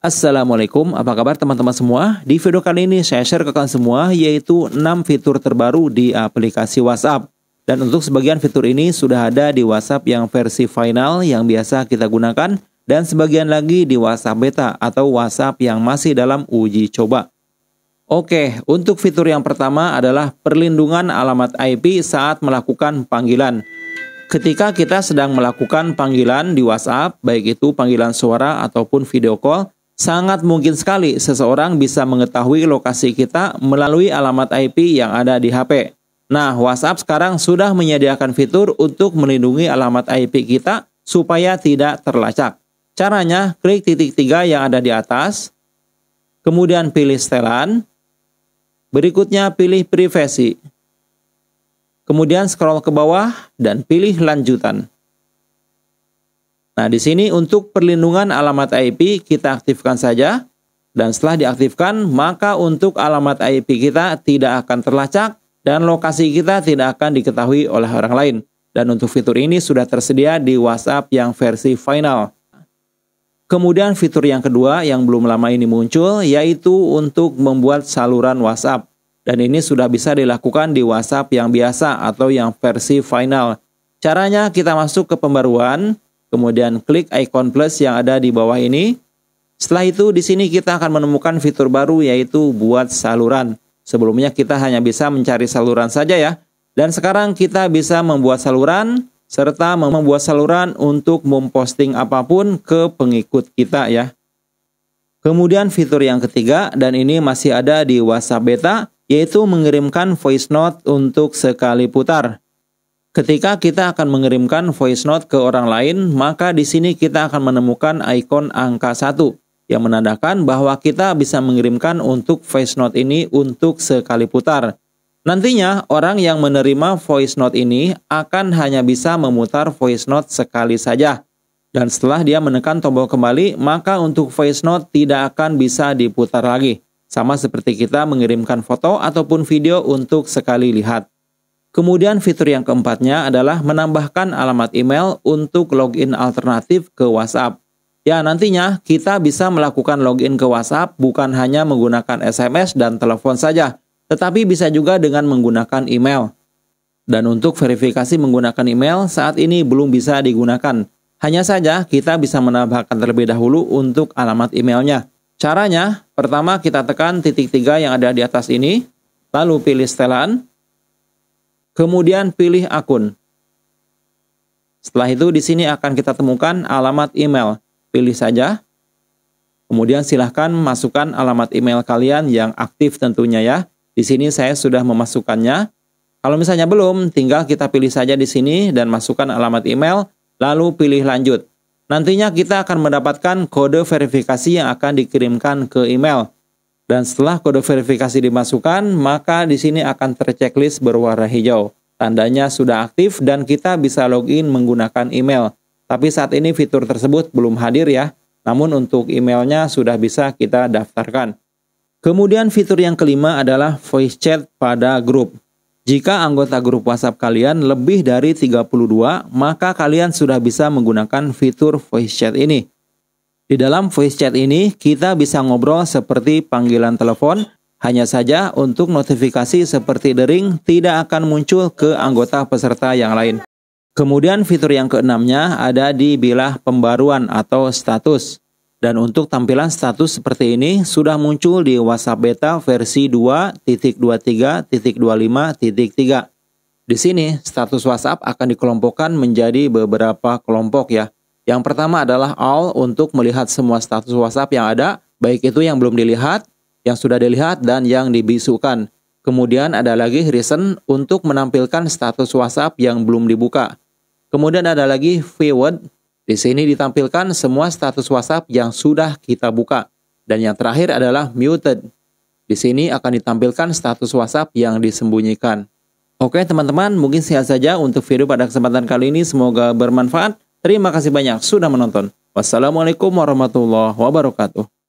Assalamualaikum, apa kabar teman-teman semua? Di video kali ini saya share ke kalian semua yaitu 6 fitur terbaru di aplikasi WhatsApp. Dan untuk sebagian fitur ini sudah ada di WhatsApp yang versi final yang biasa kita gunakan dan sebagian lagi di WhatsApp beta atau WhatsApp yang masih dalam uji coba. Oke, untuk fitur yang pertama adalah perlindungan alamat IP saat melakukan panggilan. Ketika kita sedang melakukan panggilan di WhatsApp, baik itu panggilan suara ataupun video call, sangat mungkin sekali seseorang bisa mengetahui lokasi kita melalui alamat IP yang ada di HP. Nah, WhatsApp sekarang sudah menyediakan fitur untuk melindungi alamat IP kita supaya tidak terlacak. Caranya, klik titik tiga yang ada di atas, kemudian pilih setelan, berikutnya pilih privasi, kemudian scroll ke bawah dan pilih lanjutan. Nah, di sini untuk perlindungan alamat IP kita aktifkan saja. Dan setelah diaktifkan, maka untuk alamat IP kita tidak akan terlacak dan lokasi kita tidak akan diketahui oleh orang lain. Dan untuk fitur ini sudah tersedia di WhatsApp yang versi final. Kemudian fitur yang kedua yang belum lama ini muncul yaitu untuk membuat saluran WhatsApp. Dan ini sudah bisa dilakukan di WhatsApp yang biasa atau yang versi final. Caranya kita masuk ke pembaruan, Kemudian klik icon plus yang ada di bawah ini. Setelah itu di sini kita akan menemukan fitur baru yaitu buat saluran. Sebelumnya kita hanya bisa mencari saluran saja ya. Dan sekarang kita bisa membuat saluran serta membuat saluran untuk memposting apa pun ke pengikut kita ya. Kemudian fitur yang ketiga dan ini masih ada di WhatsApp beta yaitu mengirimkan voice note untuk sekali putar. Ketika kita akan mengirimkan voice note ke orang lain, maka di sini kita akan menemukan ikon angka 1 yang menandakan bahwa kita bisa mengirimkan untuk voice note ini untuk sekali putar. Nantinya, orang yang menerima voice note ini akan hanya bisa memutar voice note sekali saja. Dan setelah dia menekan tombol kembali, maka untuk voice note tidak akan bisa diputar lagi. Sama seperti kita mengirimkan foto ataupun video untuk sekali lihat. Kemudian fitur yang keempatnya adalah menambahkan alamat email untuk login alternatif ke WhatsApp. Ya, nantinya kita bisa melakukan login ke WhatsApp bukan hanya menggunakan SMS dan telepon saja, tetapi bisa juga dengan menggunakan email. Dan untuk verifikasi menggunakan email saat ini belum bisa digunakan. Hanya saja kita bisa menambahkan terlebih dahulu untuk alamat emailnya. Caranya, pertama kita tekan titik tiga yang ada di atas ini, lalu pilih setelan, Kemudian pilih akun. Setelah itu di sini akan kita temukan alamat email. Pilih saja. Kemudian silahkan masukkan alamat email kalian yang aktif tentunya ya. Di sini saya sudah memasukkannya. Kalau misalnya belum, tinggal kita pilih saja di sini dan masukkan alamat email, lalu pilih lanjut. Nantinya kita akan mendapatkan kode verifikasi yang akan dikirimkan ke email. Dan setelah kode verifikasi dimasukkan, maka di sini akan terchecklist berwarna hijau. Tandanya sudah aktif dan kita bisa login menggunakan email. Tapi saat ini fitur tersebut belum hadir ya. Namun untuk emailnya sudah bisa kita daftarkan. Kemudian fitur yang kelima adalah voice chat pada grup. Jika anggota grup WhatsApp kalian lebih dari 32, maka kalian sudah bisa menggunakan fitur voice chat ini. Di dalam voice chat ini, kita bisa ngobrol seperti panggilan telepon, hanya saja untuk notifikasi seperti dering tidak akan muncul ke anggota peserta yang lain. Kemudian fitur yang keenamnya ada di bilah pembaruan atau status. Dan untuk tampilan status seperti ini sudah muncul di WhatsApp beta versi 2.23.25.3. Di sini status WhatsApp akan dikelompokkan menjadi beberapa kelompok ya. Yang pertama adalah all untuk melihat semua status WhatsApp yang ada, baik itu yang belum dilihat, yang sudah dilihat, dan yang dibisukan. Kemudian ada lagi recent untuk menampilkan status WhatsApp yang belum dibuka. Kemudian ada lagi forward. Di sini ditampilkan semua status WhatsApp yang sudah kita buka. Dan yang terakhir adalah muted. Di sini akan ditampilkan status WhatsApp yang disembunyikan. Oke teman-teman, mungkin sehat saja untuk video pada kesempatan kali ini. Semoga bermanfaat. Terima kasih banyak sudah menonton. Wassalamualaikum warahmatullahi wabarakatuh.